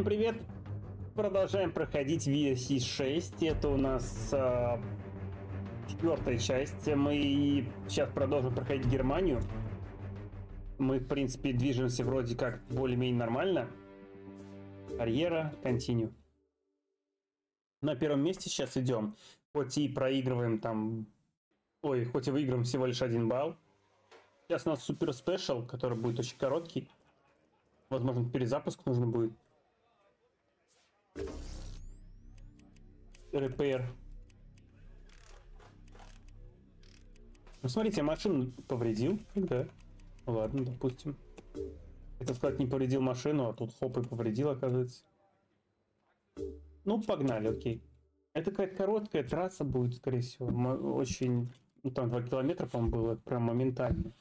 Всем привет! Продолжаем проходить VSC 6. Это у нас э, четвертая часть. Мы сейчас продолжим проходить Германию. Мы, в принципе, движемся вроде как более-менее нормально. Карьера, континю. На первом месте сейчас идем. Хоть и проигрываем там... Ой, хоть и выиграем всего лишь один балл. Сейчас у нас супер спешл, который будет очень короткий. Возможно, перезапуск нужно будет. Repair. Ну, смотрите, машину повредил. Да. Ладно, допустим. Хотел сказать, не повредил машину, а тут хоп и повредил, оказывается. Ну, погнали, окей. Это какая-то короткая трасса будет, скорее всего. Очень... Ну, там 2 километра, по-моему, было. Прям моментально.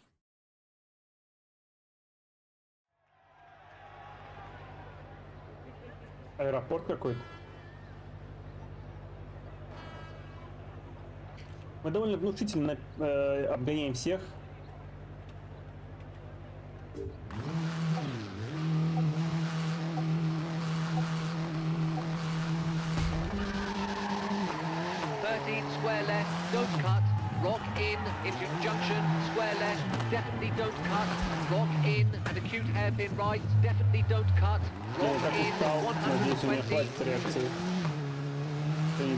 Аэропорт какой-то. Мы довольно внушительно э, обгоняем всех. don't cut, rock in into junction, square left, definitely don't cut, rock in and acute hairpin right, definitely don't cut, rock in 120.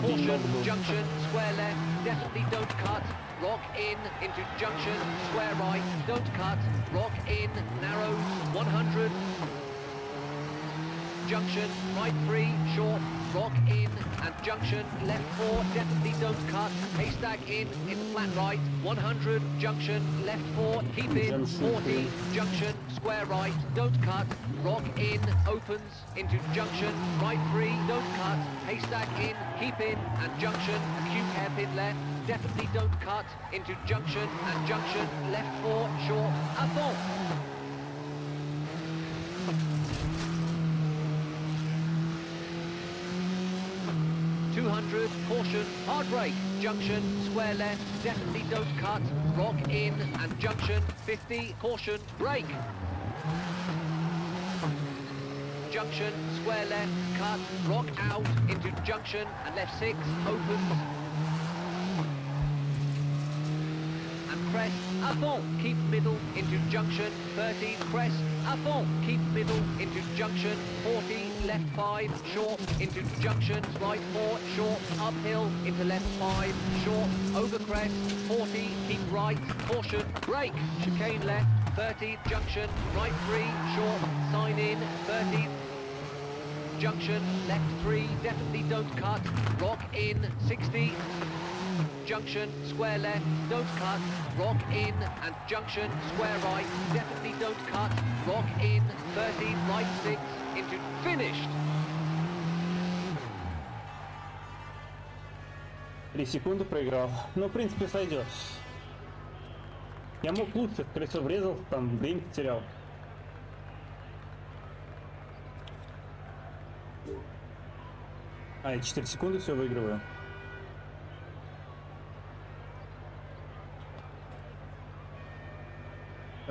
Caution, junction, square left, definitely don't cut. Rock in into junction, square right, don't cut. Rock in, narrows, 100. Junction, right three, short, rock in, and junction, left four, definitely don't cut. Haystack in, in flat right, 100, junction, left four, keep in, 40, junction, square right, don't cut. Rock in, opens, into junction, right three, don't cut. Haystack in, keep in, and junction, acute hairpin left, definitely don't cut. Into junction, and junction, left four, short, à fond. 200, caution, hard brake, junction, square left, definitely don't cut, rock in, and junction, 50, caution, brake. Junction, square left, cut, rock out, into junction, and left 6, opens. And crest, à fond, keep middle, into junction, 30, crest, à fond, keep middle, into junction, 40, left 5, short, into junction, right 4, short, uphill, into left 5, short, over crest, 40, keep right, caution, brake, chicane left, 30, junction, right 3, short, sign in, 30, junction, left 3, definitely don't cut, rock in, 60, junction, square left, don't cut, rock in, and junction, square right, definitely don't cut, rock in, 30, right 6, into finished. Три секунды проиграл. Ну, в принципе, сойдет. Я мог лучше, скорее всего, врезал, там время потерял. А, я 4 секунды все выигрываю.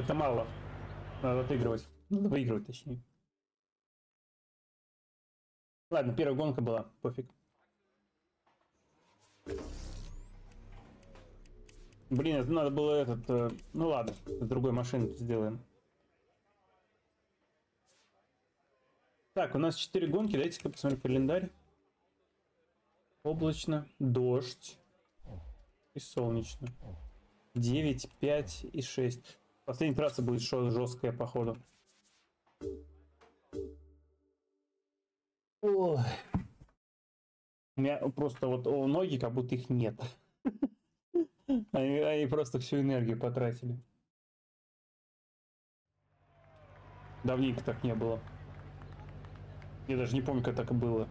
Это мало. Надо отыгрывать. Надо выигрывать, точнее. Ладно, первая гонка была, пофиг. Блин, это надо было этот... Э, ну ладно, с другой машины сделаем. Так, у нас 4 гонки. Дайте-ка посмотрим календарь. Облачно, дождь и солнечно. 9, 5 и 6. Последняя трасса будет жесткая, походу. Ой. У меня просто вот о, ноги, как будто их нет. Они, они просто всю энергию потратили. Давненько так не было. Я даже не помню, как так и было.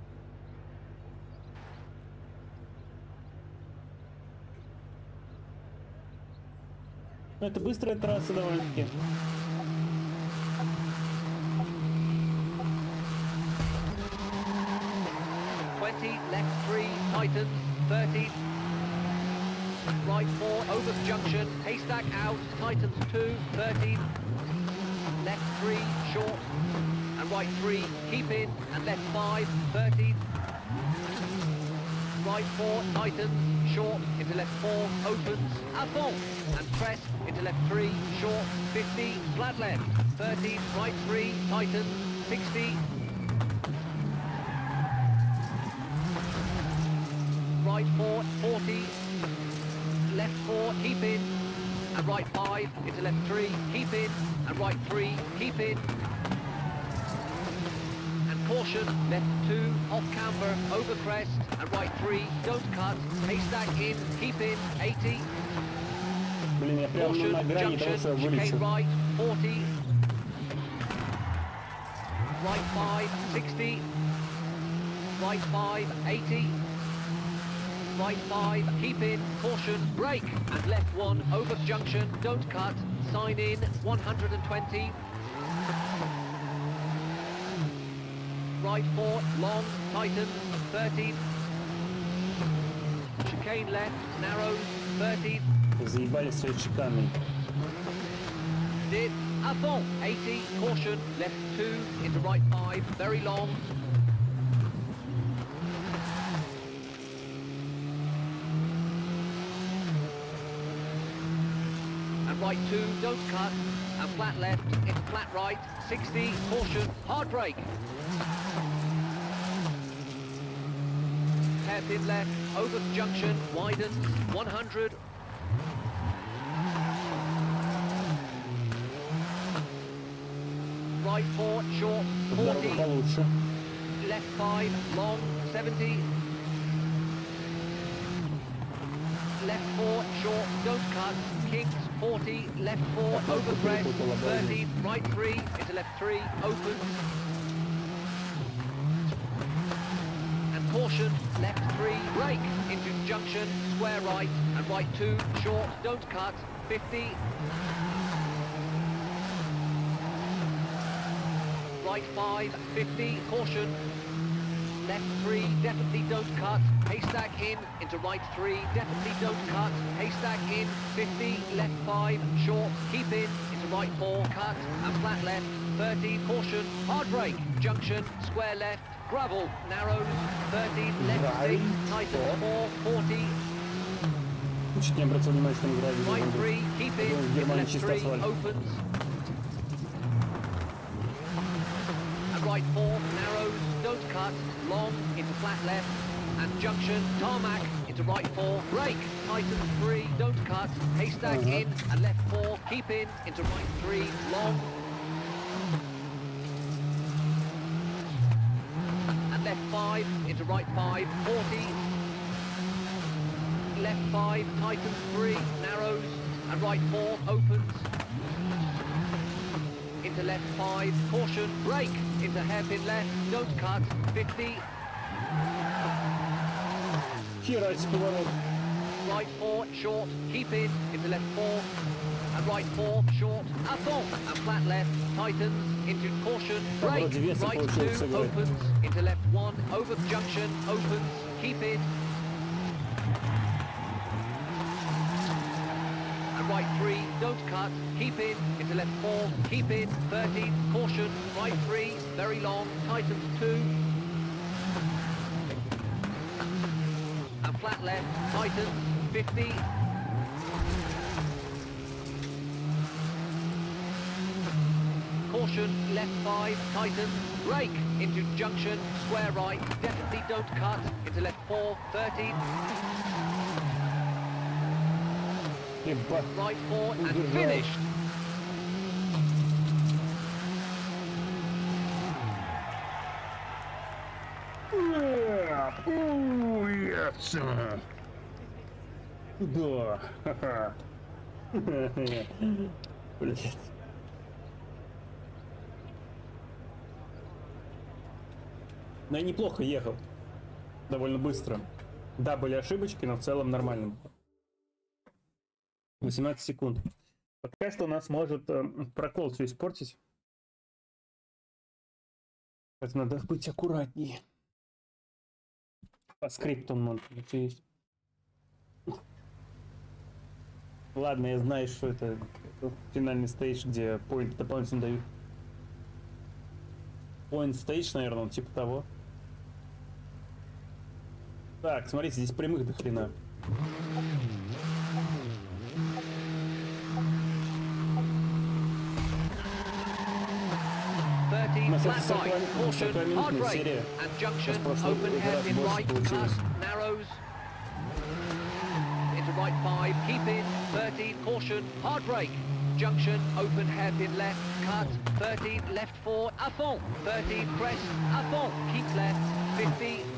Но это быстрая трасса довольно-таки. tightens, 30. Right 4, over junction, haystack out, tightens 2, 30. Left 3, short, and right 3, keep in, and left 5, 30. Right 4, tightens, short, into left 4, opens, à fond, and crest, into left 3, short, 50, flat left, 30, right 3, tightens, 60, right 4, 40, left 4, keep in, and right 5, into left 3, keep in, and right 3, keep in, and caution, left 2, off camber, over crest, and right 3, don't cut, haystack in, keep in, 80, Блин, я прям ну, caution, на грани того, junction, что я chicane вылечу. right, 40, right 5, 60, right 5, 80, right 5, keep in, caution, brake, and left 1, over junction, don't cut, sign in, 120, right 4, long, tightens, 30, chicane left, narrows, 30, Заебали своей чеканной. dip, à fond, 80, caution, left 2, into right 5, very long, and right 2, don't cut, and flat left, into flat right, 60, caution, hard brake. Hairpin left, over junction, widens, 100, Left four, short, 40. Left five, long, 70. Left four, short, don't cut. Kicks, 40. Left four, over crest, 30. Right three, into left three, open. And caution, left three, break. Into junction, square right, and right two, short, don't cut, 50. Right 5, 50, caution. Left 3, definitely don't cut. Haystack in, into right 3, definitely don't cut. Haystack in, 50, left 5, short, keep in, into right 4, cut, and flat left, 30, caution, hard brake, junction, square left, gravel, narrows, 30, left 6, Right, tighten 4, 40, Чуть не обратил внимание, что там гравий right должен 3, быть. keep Я in, думаю, в into Германии left чисто 3, асфальт. opens. Right 4, narrows, don't cut, long, into flat left, and junction, tarmac, into right 4, brake, tightens 3, don't cut, haystack Uh-huh. in, and left 4, keep in, into right 3, long, and left 5, into right 5, 40, left 5, tightens 3, narrows, and right 4, opens, into left 5, caution, brake, in the hairpin left, don't cut, 50. Here right, Spilano. Right four, short, keep it into left four, and right four, short, A four. And flat left, tightens, into caution, brake, right two, opens, into left one, over junction, opens, keep it. Right 3, don't cut, keep in, into left 4, keep in, 30, caution, right 3, very long, tightens 2, and flat left, tightens, 50, Caution, left 5, tightens, brake, into junction, square right, definitely don't cut, into left 4, 30, Ебать. right 4, and Удержал. finished. Yes. Да. Ха-ха. Но я неплохо ехал. Довольно быстро. Да, были ошибочки, но в целом нормально. 18 секунд. Пока что у нас может э, прокол все испортить. Поэтому надо быть аккуратнее. По скрипту он это есть. Ладно, я знаю, что это финальный стейдж, где поинт дополнительно дают. Point Stage, наверное, он типа того. Так, смотрите, здесь прямых до хрена. 15, caution, hard brake, junction, open hairpin right, plus, narrows, into right 5, keep in, 13, caution, hard brake, junction, open hairpin left, cut, 13, left 4, à fond, 13, Crest. à fond, keep left, 50.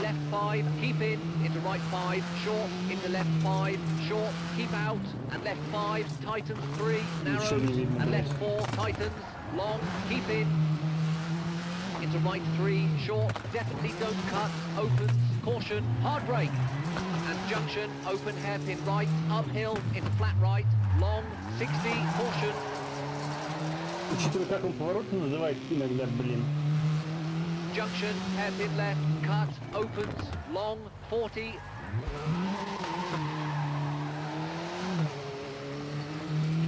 left five, keep in, into right five, short, into left five, short, keep out, and left five, tightens three, narrows, Ничего не видно, and блядь. left four, tightens, long, keep in, into right three, short, definitely don't cut, opens, caution, hard brake, and junction, open hairpin right, uphill, into flat right, long, 60, caution, Учитывая, как он повороты называет иногда, блин. junction, hairpin left, cut, opens, long, 40,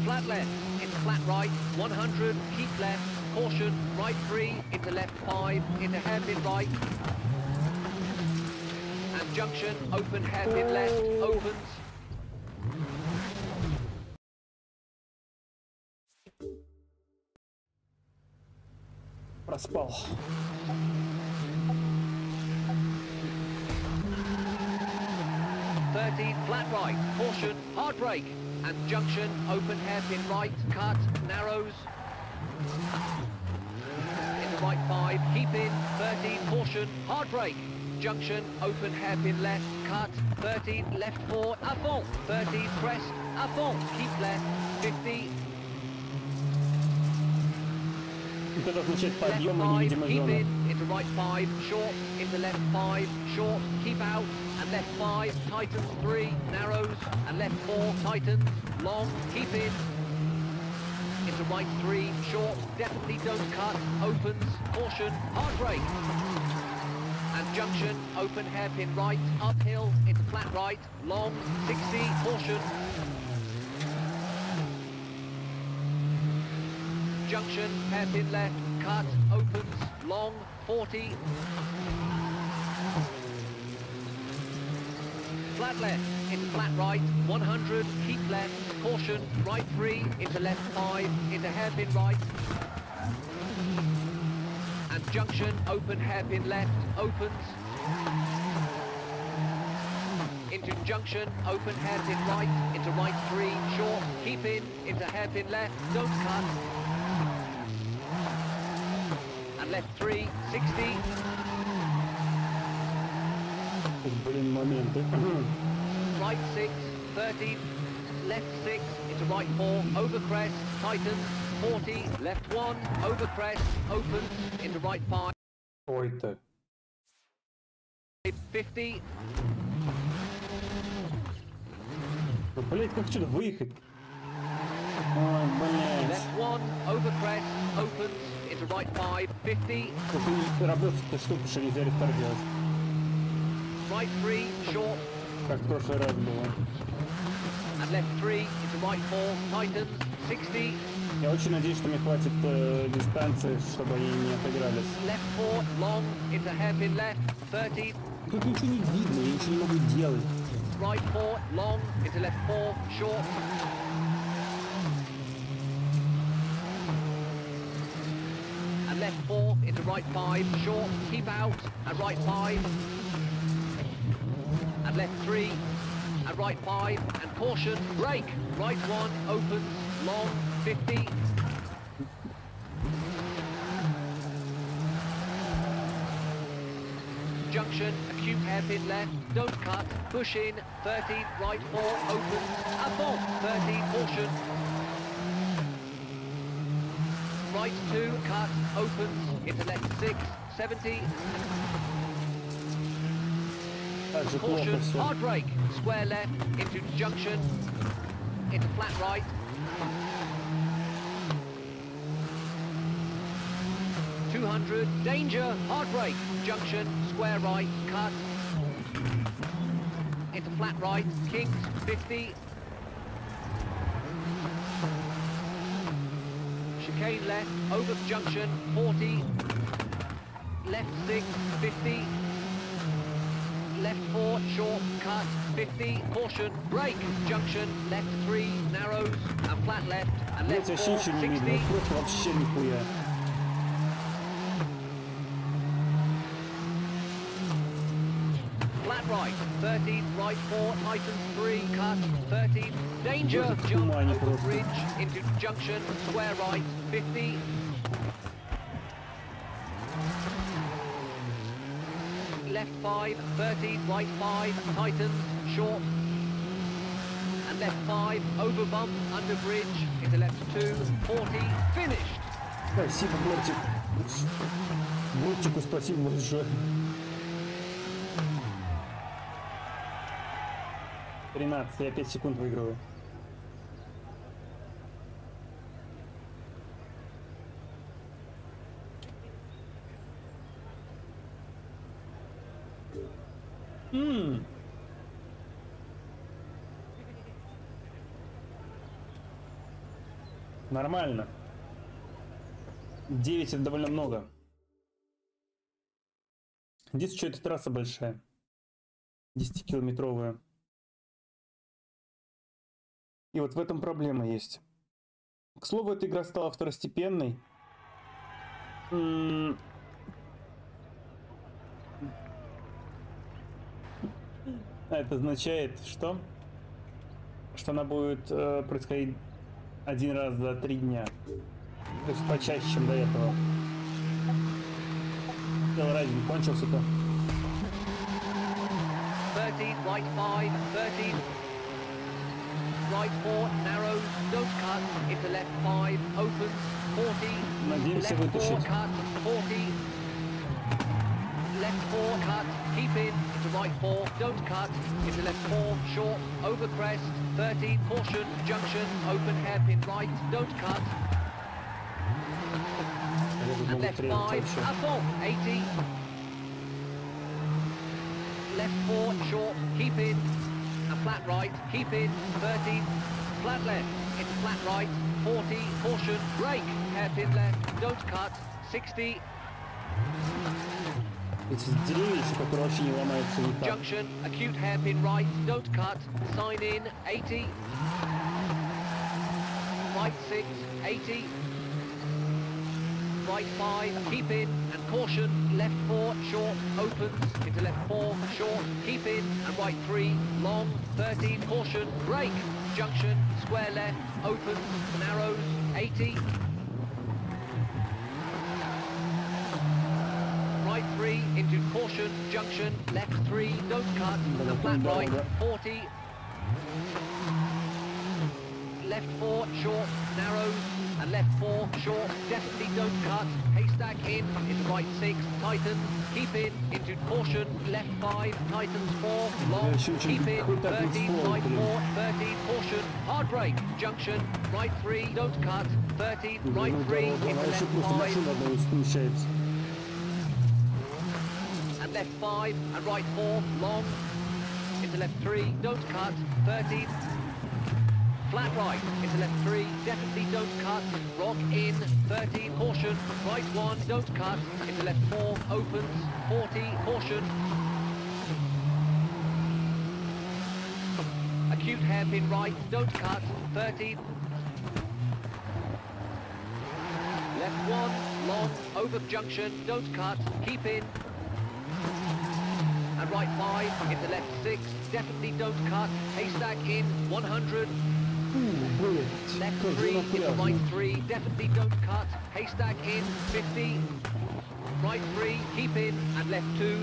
flat left, into flat right, 100, keep left, caution, right 3, into left 5, into hairpin right, and junction, open hairpin left, opens, Проспал. 13, flat right, caution, hard brake, and junction, open hairpin right, cut, narrows. In the right five, keep in, 13, caution, hard brake, junction, open hairpin left, cut, 13, left four, à fond, 13, crest, à fond, keep left, 50. Left five, keep in, into right five, short, in left five, short, keep out, and left five, tightens three, narrows, and left four, tightens, long, keep in, into right three, short, definitely don't cut, opens, caution, hard brake, and junction, open hairpin right, uphill, into flat right, long, 60, caution, junction, hairpin left, cut, opens, long, 40. Flat left, into flat right, 100, keep left, caution, right 3, into left 5, into hairpin right. And junction, open hairpin left, opens. Into junction, open hairpin right, into right 3, short, keep in, into hairpin left, don't cut, and left 3, 60, movimiento. Right six, 30, left six, into right four, over crest, tighten, 40, left one, over crest, open, into right five. Oito. 50. Да, блять, как сюда выехать? Ой, блять. Left one, over crest, open, into right five, 50. Что нельзя делать right three, short. Back door. And left three into right four, tightens, 60. Я очень надеюсь, что мне хватит э, дистанции, чтобы они не отыгрались. Left four, long, into hairpin left, 30. Тут ничего не видно, я ничего не могу делать. Right four, long, into left four, short. And left four, into right five, short, keep out, and right five and left three, and right five, and caution, break. Right one opens, long, 50. Junction, acute hairpin left, don't cut, push in, thirty. right four, opens, and bomb, 13, caution. Right two, cut, opens, into left six, 70. Caution, hard break, square left, into junction, into flat right. Two hundred, danger, hard break, junction, square right, cut. Into flat right, kinks, fifty. Chicane left, over junction, forty. Left six, fifty left four, short, cut, 50, caution, break, junction, left three, narrows, and flat left, and left four, 60. Proto wsiękuje. Flat right, 30, right four, tightens three, cut, 30, danger, jump, over bridge, into junction, square right, 50, five, 13, right five, tightens, short, and left five, over bump, under bridge, into left two, 40, finished. Спасибо, Мультик. Мультику спасибо большое. Тринадцать, я пять секунд выигрываю. Нормально. 9 это довольно много. Здесь что, эта трасса большая. 10-километровая. И вот в этом проблема есть. К слову, эта игра стала второстепенной. Это означает, что? Что она будет э, происходить один раз за три дня. То есть почаще, чем до этого. Телорайдинг кончился-то. 13, right 5, 13, right 4, narrows, don't cut, into left 5, opens, 40, Надеемся left 4, вытащить. cut, 40, left four, cut, keep in, into right four, don't cut, into left four, short, over crest, 30, caution, junction, open hairpin right, don't cut. And left five, up on, 80. Left four, short, keep in, a flat right, keep in, 30, flat left, into flat right, 40, caution, brake, hairpin left, don't cut, 60, it's Drewish poprosi, nie łamając silnika. Junction, acute hairpin right, don't cut, sign in, 80. Right 6, 80. Right 5, keep in, and caution, left 4, short, opens, into left 4, short, keep in, and right 3, long, 13, caution, brake. Junction, square left, opens, narrows, 80. right three into caution, junction, left three, don't cut, the flat right, 40. Left four, short, narrows, and left four, short, definitely don't cut, haystack in, into right six, Tighten. keep in, into caution, left five, tightens four, long, keep in, 13, right four, 13, caution, hard break junction, right three, don't cut, 13, right three, into left five left 5 and right 4, long, into left 3, don't cut, 30. flat right, into left 3, definitely don't cut, rock in, 30, caution, right 1, don't cut, into left 4, opens, 40, caution, acute hairpin right, don't cut, 30. left 1, long, over junction, don't cut, keep in, right five, into left six, definitely don't cut, haystack in, 100. Ooh, brilliant. Left Close, three, into right three, definitely don't cut, haystack in, 50. Right three, keep in, and left two.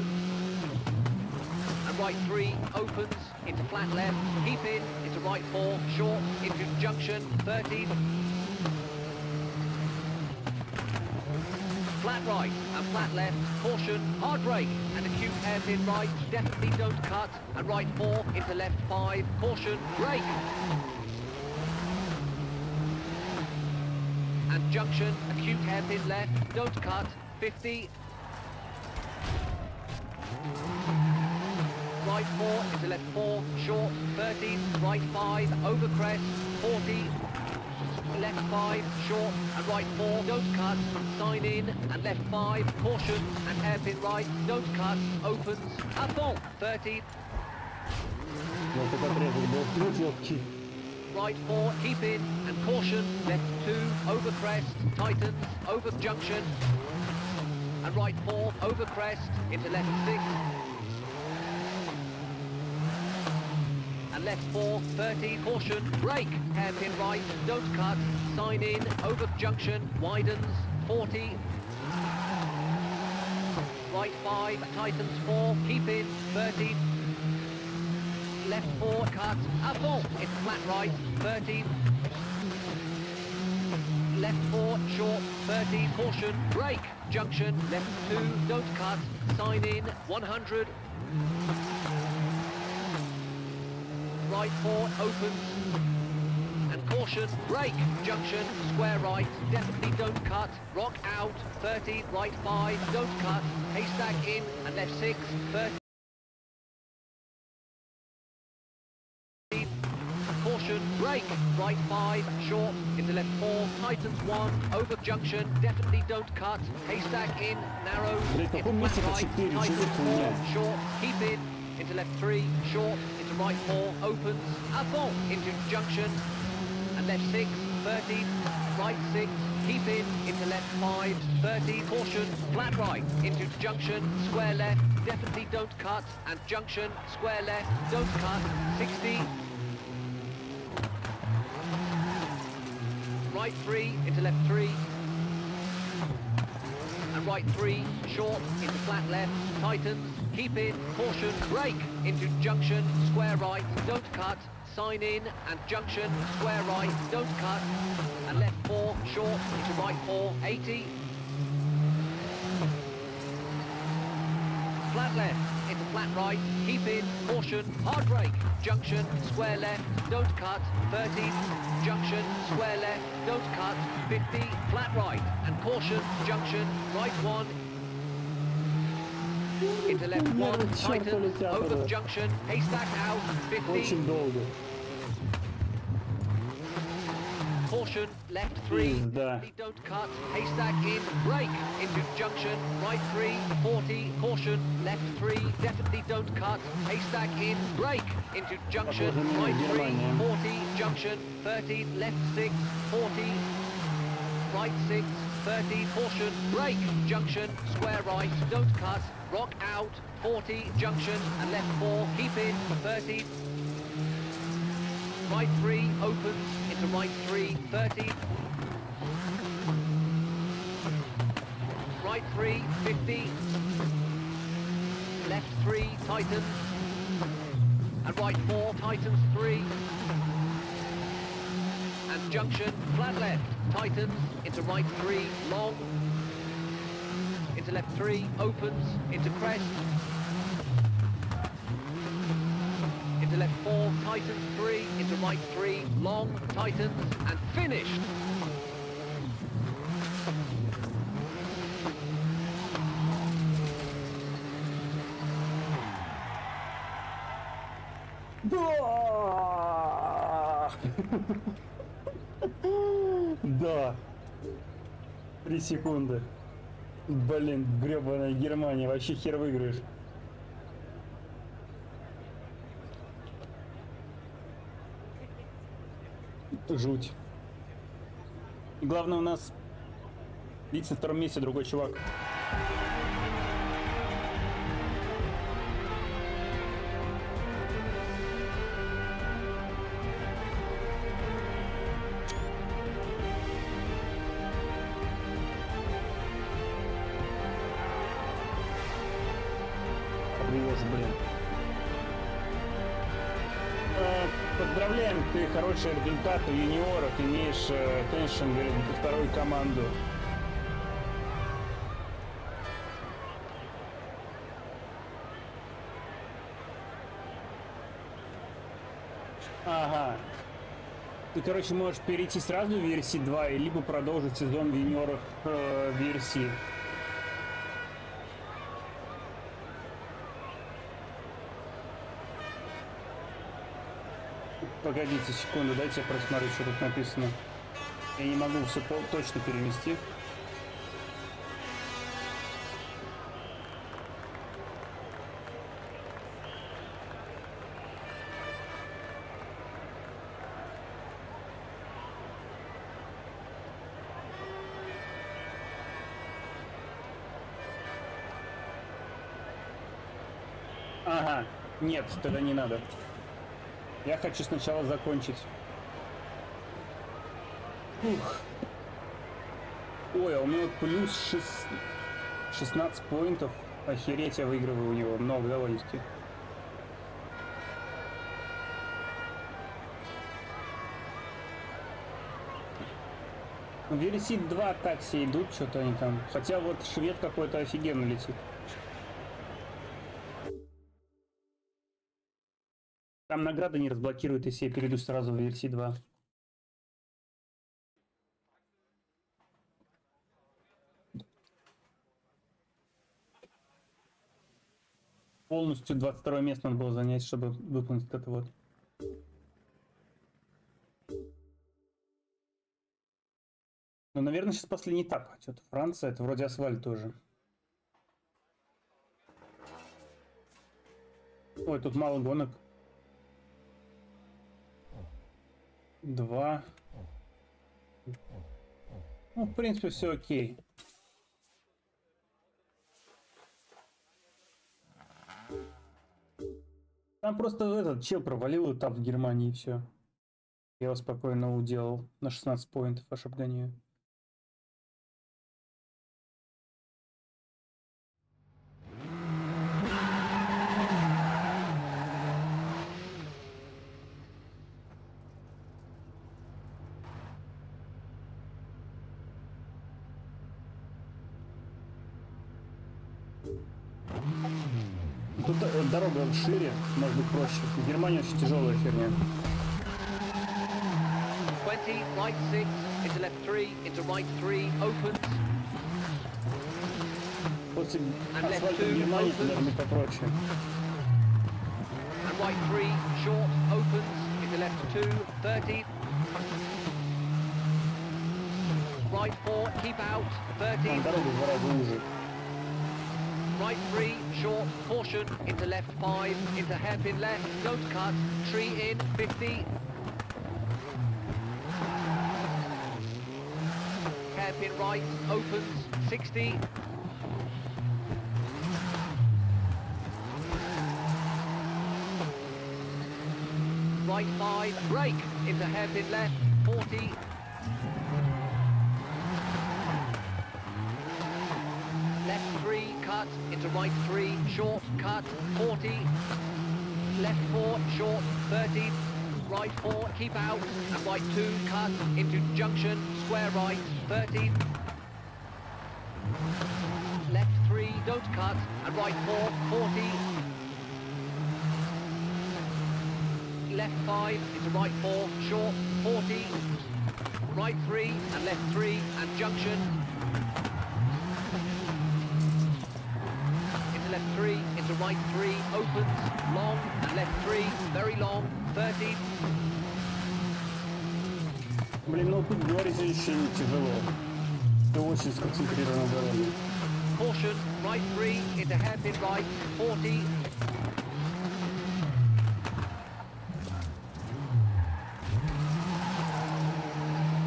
And right three, opens, into flat left, keep in, into right four, short, into junction, 30. Flat right and flat left, caution, hard brake and acute hairpin right, definitely don't cut, and right 4 into left 5, caution, brake. And junction, acute hairpin left, don't cut, 50. Right 4 into left 4, short, 13, right 5, over crest, 40, left five, short and right four, don't cut, sign in and left five, caution and hairpin right, don't cut, opens, and full, 30. Right four, keep in and caution, left two, over crest, tightens, over junction, and right four, over crest, into left six, and left 4, 30, caution, brake, hairpin right, don't cut, sign in, over junction, widens, 40, right 5, tightens 4, keep in, 30, left 4, cut, fond, it's flat right, 30, left 4, short, 30, caution, brake, junction, left 2, don't cut, sign in, 100, right four, open. And caution, brake, junction, square right, definitely don't cut, rock out, 30, right five, don't cut, haystack in and left six, 30. Caution, brake, right five, short, into left four, tightens one, over junction, definitely don't cut, haystack in, narrow, into left right, tightens four, short, keep in, into left three, short, into right 4, opens, à fond, into junction, and left 6, 30, right 6, keep in, into left 5, 30, caution, flat right, into junction, square left, definitely don't cut, and junction, square left, don't cut, 60, right 3, into left 3, and right 3, short, into flat left, tightens, keep in, caution, brake, into junction, square right, don't cut, sign in, and junction, square right, don't cut, and left 4, short, into right 4, 80, flat left, into flat right, keep in, caution, hard brake, junction, square left, don't cut, 30, junction, square left, don't cut, 50, flat right, and caution, junction, right 1, into left one, tighten. over the junction, haystack out, 15. Caution, left three, definitely don't cut, haystack in, Break into junction, right three, 40, caution, left three, definitely don't cut, haystack in, Break into junction, right three, 40, junction, 30, left six, 40, right six, 30, caution, brake, junction, square right, don't cut, rock out, 40, junction, and left 4, keep in for 30. Right 3, opens, into right 3, 30. Right 3, 50. Left 3, tightens. And right 4, tightens 3 junction, flat left, tightens into right three, long. Into left three, opens, into crest. into left four, tightens three, into right three, long, tightens, and finished. 3 секунды. Блин, гребаная Германия, вообще хер выиграешь. Жуть. И главное у нас видите на втором месте другой чувак. Ты хороший результат в юниорах, имеешь э, теншн, говорит, вторую команду. Ага. Ты, короче, можешь перейти сразу в версии 2, и либо продолжить сезон в юниорах э, версии. Погодите секунду, дайте я просмотрю, что тут написано. Я не могу все точно перевести. Ага, нет, тогда не надо. Я хочу сначала закончить. Ух. Ой, а у меня плюс 6... 16 поинтов. Охереть, я выигрываю у него много довольно-таки. Ну, Вересит 2 такси идут, что-то они там. Хотя вот швед какой-то офигенно летит. Там награды не разблокируют, если я перейду сразу в версии 2. Полностью 22 место надо было занять, чтобы выполнить это вот. Ну, наверное, сейчас последний этап. Что-то Франция, это вроде асфальт тоже. Ой, тут мало гонок. Два. Ну, в принципе, все окей. Там просто этот чел провалил этап в Германии и все. Я его спокойно уделал на 16 поинтов, аж Тут э, дорога шире, может быть проще. В Германии очень тяжелая херня. 20, right 6, into left 3, into right 3, opens. После асфальта Германии быть попроще. And right 3, short, opens, into left 2, 30. Right 4, keep out, 30. Там дорога в два раза уже. Right 3, short, caution, into left 5, into hairpin left, don't cut, tree in, 50. Hairpin right, opens, 60. Right 5, brake, into hairpin left, 40. Left 3, into right 3, short, cut, 40. Left 4, short, 30. Right 4, keep out. And right 2, cut, into junction, square right, 30. Left 3, don't cut. And right 4, 40. Left 5, into right 4, short, 40. Right 3, and left 3, and junction, into left three, into right three, opens, long, and left three, very long, 30, Блин, ну тут говорить еще не тяжело. Ты очень сконцентрирован на дороге. caution, right three, into hairpin right, 40,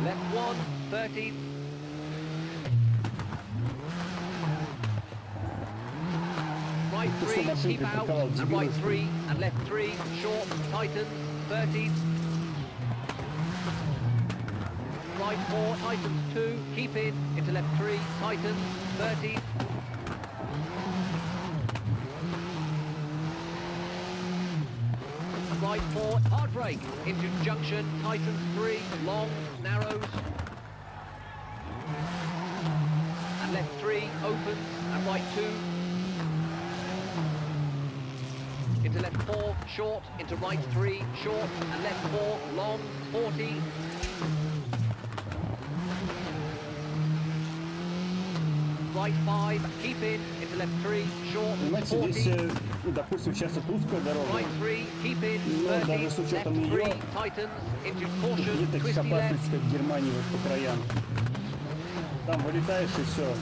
left one, 30, keep out, and right three, and left three, short, tighten, thirty. Right four, tightens two, keep in, into left three, tighten, thirty. Right four, hard break, into junction, tightens three, long, narrows. And left three, opens, and right two, into left four, short, into right three, short, and left four, long, 40. right 5, keep in, into left 3, short, Понимаете, здесь, 40, э, допустим, сейчас это узкая дорога. right 3, keep in, Ну, 30, даже с left учетом 3, её, tightens, into caution, Нет таких twisty left, опасностей, как в Германии вот по краям. Там вылетаешь и все.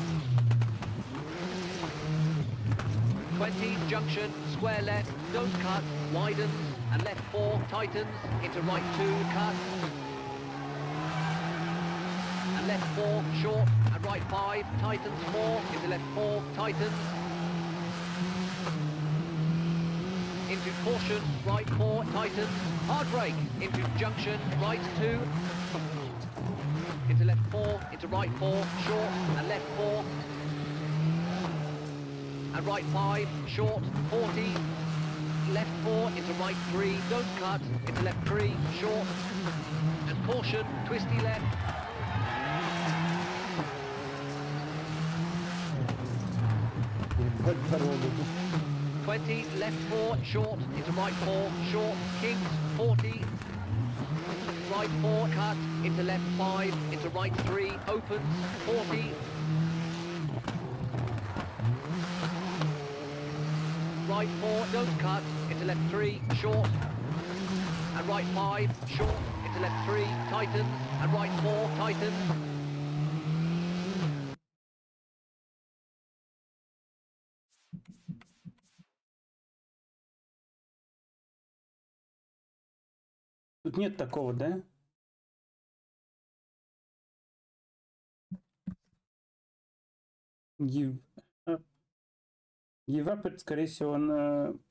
20, junction, square left, don't cut, widens, and left 4, tightens, into right 2, cut, and left 4, short, and right 5, tightens 4, into left 4, tightens, into caution, right 4, tightens, hard brake, into junction, right 2, into left 4, into right 4, short, and left 4, and right five, short, 40, left four into right three, don't cut, into left three, short, and caution, twisty left. Twenty, left four, short, into right four, short, kicks, forty, right four, cut, into left five, into right three, opens, forty, right 4, don't cut, into left 3, short, and right 5, short, into left 3, tightens, and right 4, tightens, Тут нет такого, да? Ев... а. Евапорт, скорее всего, он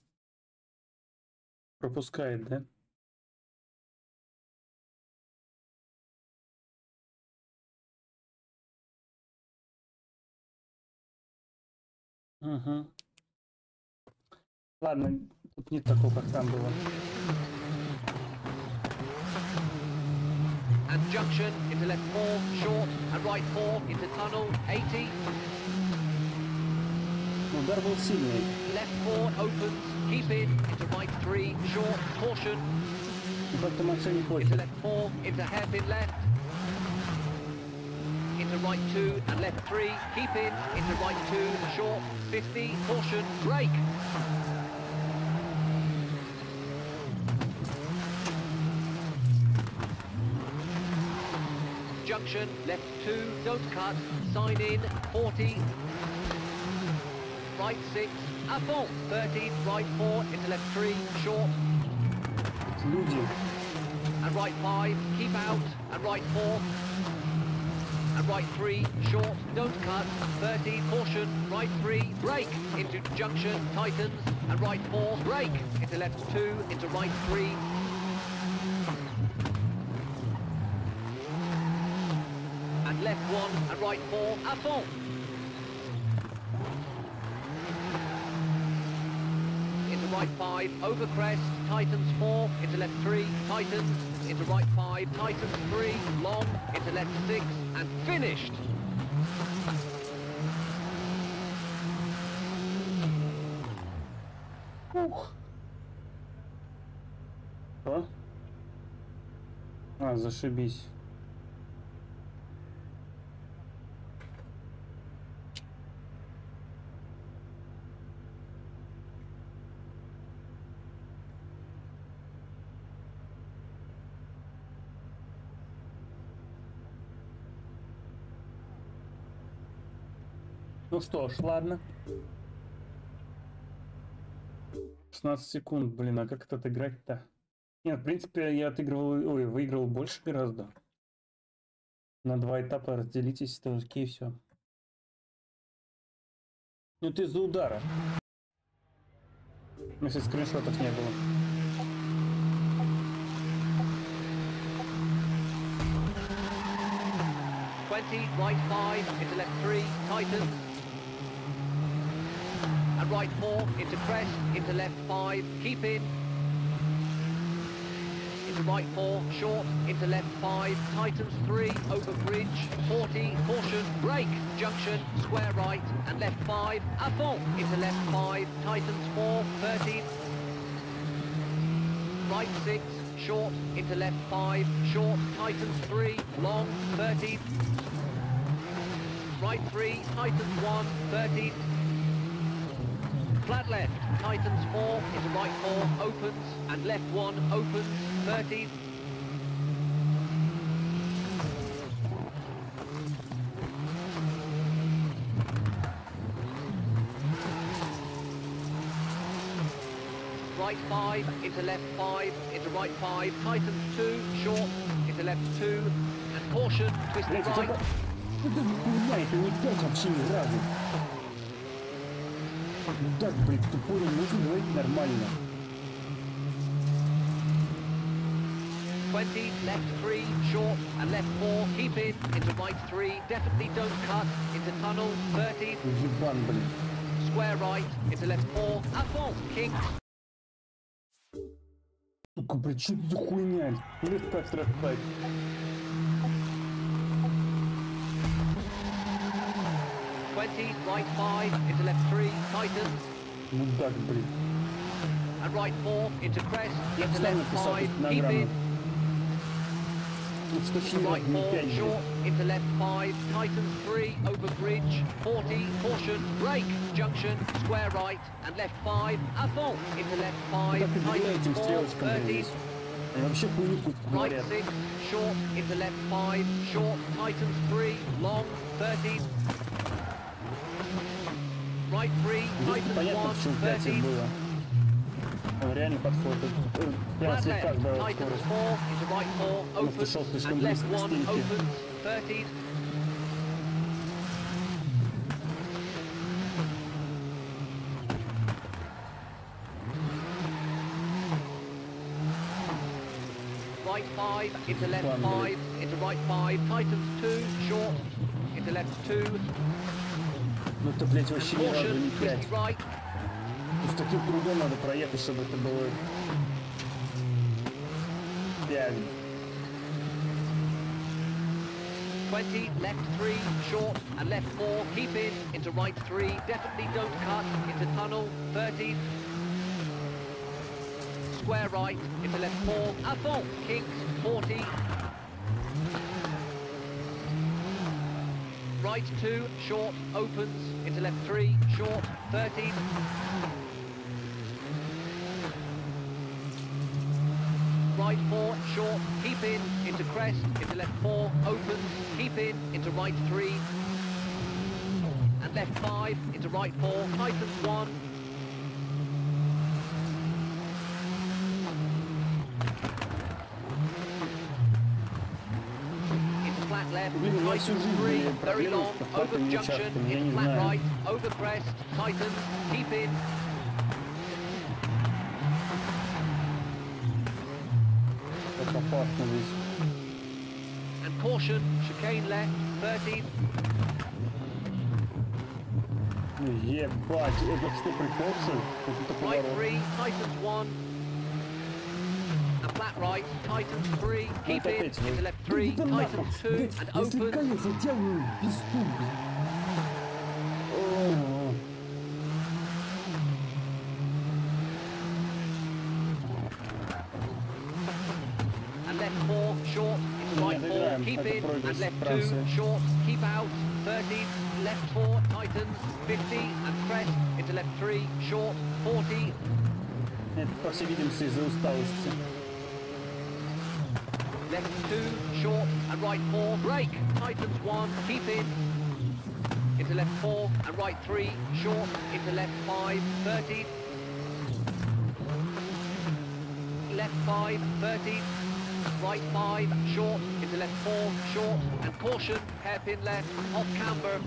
пропускает, да? Угу. Ладно, тут нет такого, как там было. junction, into left 4, short, and right 4, into tunnel, 80, Unbearable scenery. Left four opens, keep in, into right three, short, caution. Infractor Marceli Poite. Into left four, into hairpin left. Into right two and left three, keep in, into right two, short, 50, caution, brake. junction, left two, don't cut, sign in, 40, right six, a all. 13, right four, into left three, short. Luigi. And right five, keep out, and right four. And right three, short, don't cut. 13, caution, right three, brake, into junction, tightens, and right four, brake, into left two, into right three, and left one and right four, a all. right 5, over crest, tightens 4, into left 3, tightens, into right 5, tightens 3, long, into left 6, and finished! Huh? Ah, а, зашибись. Ну что ж, ладно. 16 секунд, блин, а как это отыграть-то? Нет, в принципе, я отыгрывал, ой, выиграл больше гораздо. На два этапа разделитесь, то окей, все. Ну ты из-за удара. Если скриншотов не было. Right five, into left three, tightens. And right four, into crest, into left five, keep in. Into right four, short, into left five, tightens three, over bridge, 40, caution, brake, junction, square right, and left five, à fond, into left five, tightens four, 30, right six, short, into left five, short, tightens three, long, 30, right 3, tightens 1, 30 flat left, tightens four, into right four, opens, and left one, opens, 30. Right five, into left five, into right five, tightens two, short, into left two, and caution, twisting right. Нормально. Twenty, left three, short and left four, keep it, into right three, definitely don't cut, into tunnel, 30. Square right, into left four, up four, King. Сука, блин, что это за хуйня? 20, right 5, into left 3, tightens. And right 4, into crest, into left 5, keep it. Right 4, short, into left 5, tightens 3, over bridge, 40, caution, brake, junction, square right, and left 5, à fond, into left 5, tightens 4, 30, Right 6, short, into left 5, short, tightens 3, long, 30. Mike 3, Здесь непонятно, почему 5 было. Он реально подходит. Прямо слегка сбавил скорость. Потому что шел слишком близко к стенке. Right five, into left five, into right five, tightens two, short, into left two, Ну это, блядь, вообще не надо, не пять. Ну, с таким кругом надо проехать, чтобы это было... Пять. Twenty, left three, short and left four. Keep in into right three. Definitely don't cut into tunnel. Thirty. Square right into left four. à fond, kinks. Forty. Right 2, short, opens, into left 3, short, 30. Right 4, short, keep in, into crest, into left 4, opens, keep in, into right 3. And left 5, into right 4, tightens 1. Into flat right to three, very long, over junction, in flat right, over crest, tighten, keep in. And caution, chicane left, 30. It это что, приколся? Right three, tighten one, And flat right, tightens 3. Ну, Keep это in, опять into вы. left 3, Да нахуй, tightens 2, блядь, and я слегка opens. не заделаю писту, блин. О, And left 4, short, into right Нет, 4, играем. keep Это in, прогресс and left Франции. 2, short, keep out, 30. Left 4, tightens, 50, and crest, into left 3, short, 40. Это, по всей видимости, из-за усталости. Left 2, short, and right 4, brake, tightens 1, keep in. Into left 4, and right 3, short, into left 5, 30. Left 5, 30. Right 5, short, into left 4, short, and caution, hairpin left, off camber.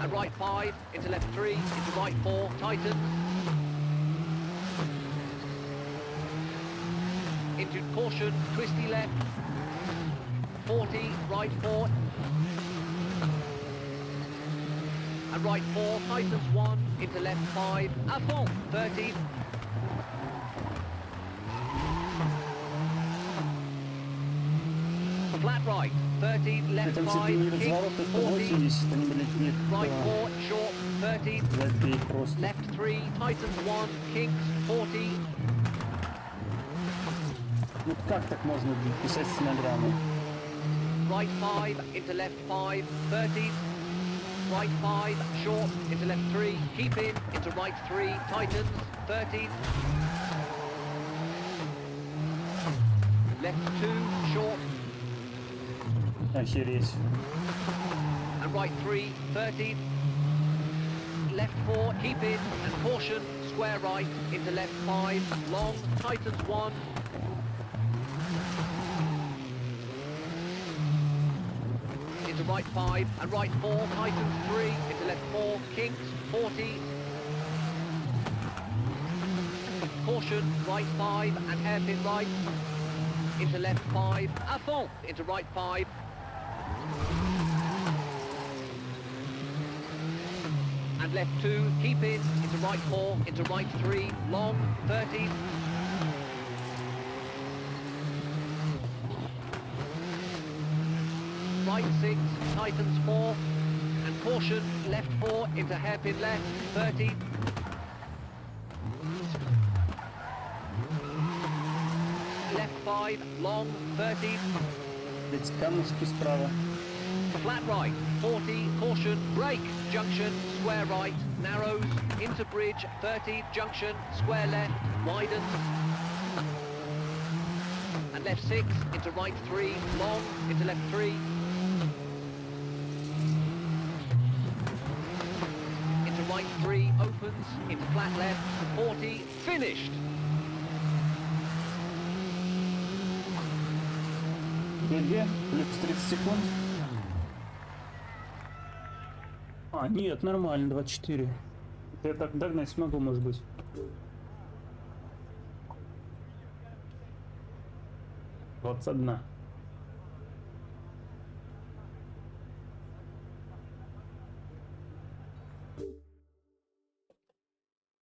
And right 5, into left 3, into right 4, tightens. into Caution, twisty left. 40, right four. And right four, tightens one, into left five. à fond, 30. Flat right, 30, left 5, kick, 40, right 4, short, 30, left 3, tightens 1, kicks, 40, Right 5 into left 5, 30. Right 5, short into left 3, keep in into right 3, tightens, 30. Left 2, short. And here it is. And right 3, 30. Left 4, keep in and caution, square right into left 5, long, tightens 1, right 5, and right 4, tightens 3, into left 4, kinks, 40. Caution, right 5, and hairpin right. Into left 5, à fond, into right 5, and left two, keep in, into right four, into right three, long, 30. right six, tightens four, and caution, left four into hairpin left, 30. Left five, long, 30. Ведь камушки справа. Flat right, 40, caution, brake, junction, square right, narrows, into bridge, 30, junction, square left, widens. And left 6, into right 3, long, into left 3, into flat left, 40, finished. Бельгия, плюс 30 секунд. А, нет, нормально, 24. Я так догнать смогу, может быть. Двадцать одна.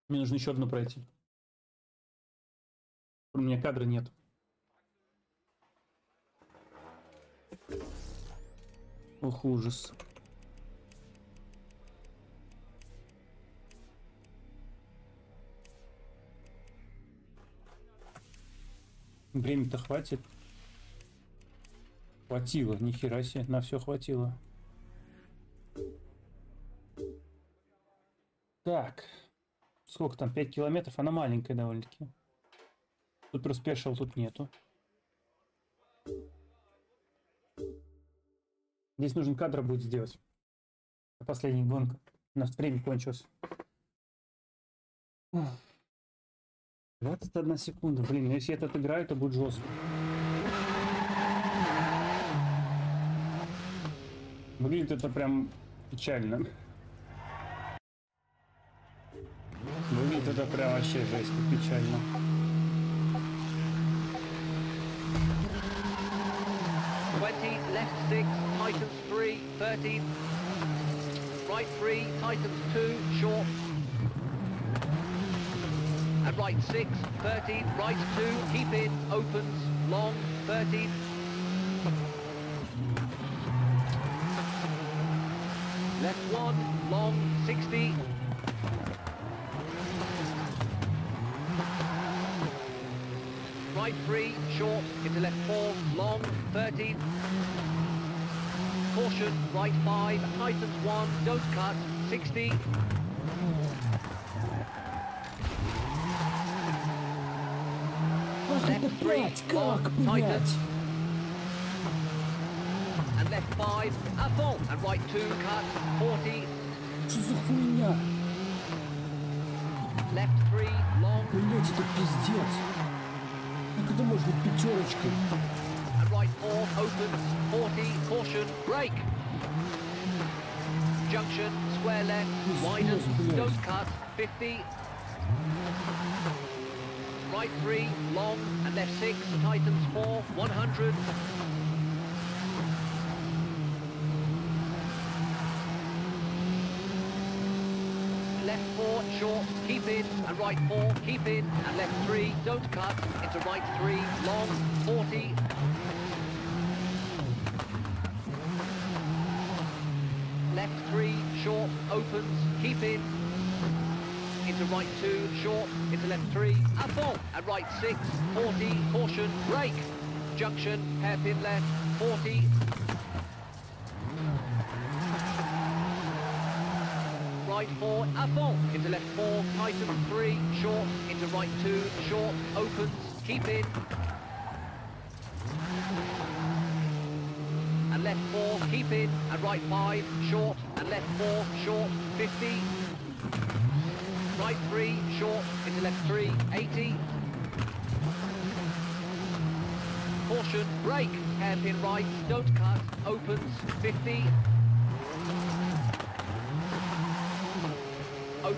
Мне нужно еще одну пройти. У меня кадра нет. Ох, ужас. Времени-то хватит. Хватило, нихера себе, на все хватило. Так. Сколько там? 5 километров? Она маленькая довольно-таки. Тут про спешл тут нету. Здесь нужен кадр будет сделать. Последняя гонка. У нас время кончилось. Ух. 21 секунда. Блин, если я это отыграю, то будет жестко. Выглядит это прям печально. to to prema się jest piekielna. Twenty left six, tightens three, thirteen. Right three, tightens two, short. And right six, thirteen, right two, keep it, opens, long, thirteen. Left one, long, sixty. Right three, short, into left four, long, 13. Caution, right five, tightens one, don't cut, 60. Left three, long, tightens. And left five, à fond, and right two, cut, 40. Left three, long. Блять, это пиздец. Right four open 40, caution, brake. Junction, square left, widen, don't cut, 50. Right three, long, and left six, tightens four, 100. Four, short, keep in, and right four, keep in, and left three, don't cut, into right three, long, 40. Left three, short, opens, keep in. Into right two, short, into left three, à fond, and right six, 40, caution, brake. Junction, hairpin left, 40. Four, fond, into left four, tighten three, short, into right two, short, opens, keep in. And left four, keep in, and right five, short, and left four, short, 50. Right three, short, into left three, 80. Caution, brake, hairpin right, don't cut, opens, 50.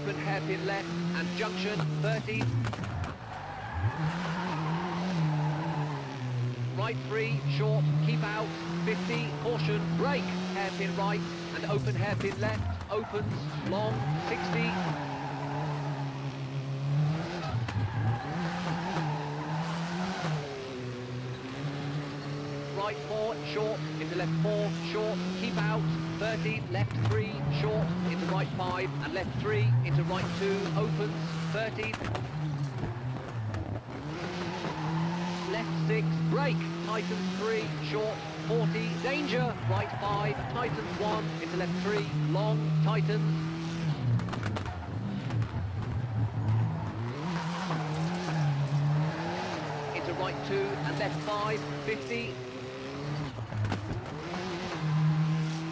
Open hairpin left and junction 30. Right three, short, keep out, 50, caution, brake, hairpin right and open hairpin left, opens, long, 60. Right four, short, into left four, short, keep out, 30, left three, short, into right five, and left three, into right two, opens, 30. Left six, brake, tightens three, short, 40, danger, right five, tightens one, into left three, long, tightens. Into right two, and left five, 50.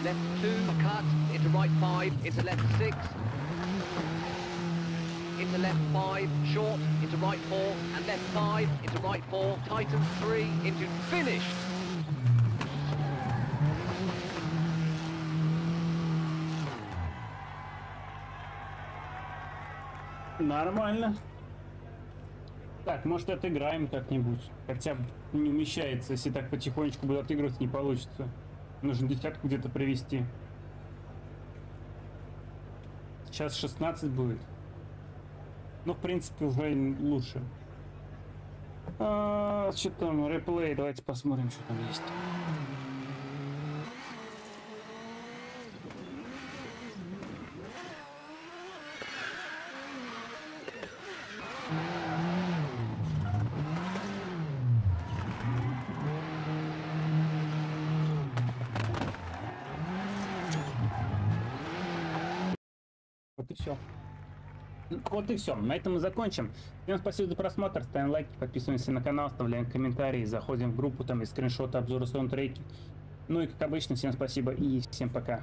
Left two, cut, into right five, into left six. Into left five, short, into right four, and left five, into right four, tightens three, into finished. Нормально. Так, может отыграем как-нибудь. Хотя не умещается, если так потихонечку будет отыгрывать, не получится. Нужно десятку где-то привести. Сейчас 16 будет. Ну, в принципе, уже лучше. А, что там, реплей, давайте посмотрим, что там есть. Вот и все. Вот и все. На этом мы закончим. Всем спасибо за просмотр. Ставим лайки, подписываемся на канал, оставляем комментарии, заходим в группу, там есть скриншоты, обзоры саундтреки. Ну и как обычно, всем спасибо и всем пока.